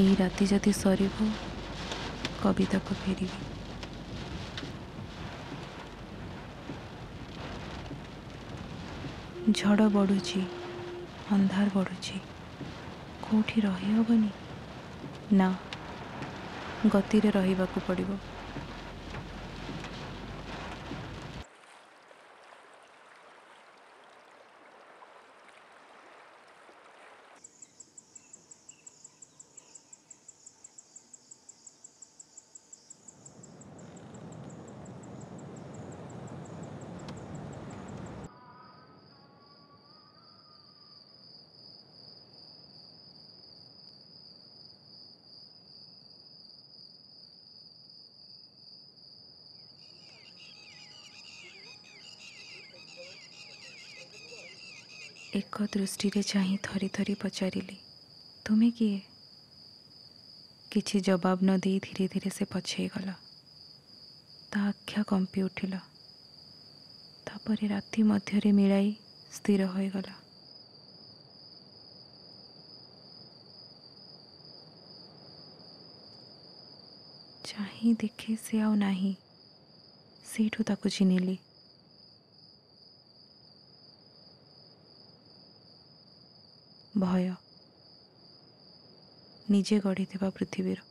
ଏହି ରାତି ଯଦି ସରିବ କବିତାକୁ ଫେରିବି ଝଡ଼ ବଢ଼ୁଛି ଅନ୍ଧାର ବଢ଼ୁଛି କେଉଁଠି ରହିହେବନି ନା ଗତିରେ ରହିବାକୁ ପଡ଼ିବ एक दृष्टि चाह थरी थरी पचारि तुम्हें किए कि जवाब नदे धीरे धीरे से पछेगल ता आख्या कंपी उठिल राति मध्य मिलाई स्थिर हो गल चाह देखे से आई सीठू ताकू ଭୟ ନିଜେ ଗଢ଼ିଥିବା ପୃଥିବୀର